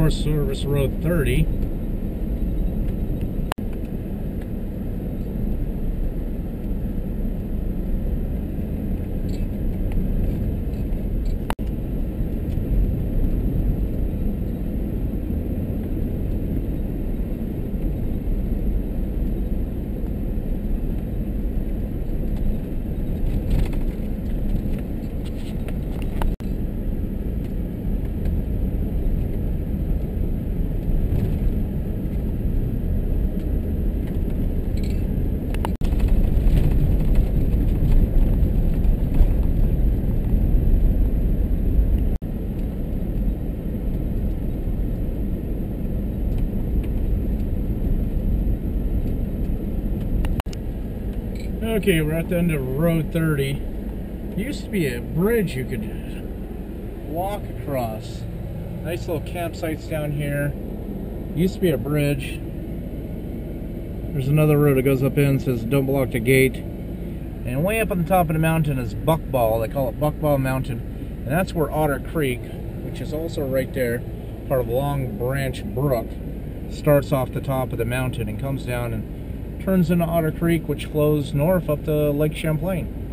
Forest Service Road 30. Okay, we're at the end of Road 30. There used to be a bridge you could walk across. Nice little campsites down here. Used to be a bridge. There's another road that goes up in, says don't block the gate. And way up on the top of the mountain is Buckball. They call it Buckball Mountain. And that's where Otter Creek, which is also right there, part of Long Branch Brook, starts off the top of the mountain and comes down and turns into Otter Creek, which flows north up to Lake Champlain.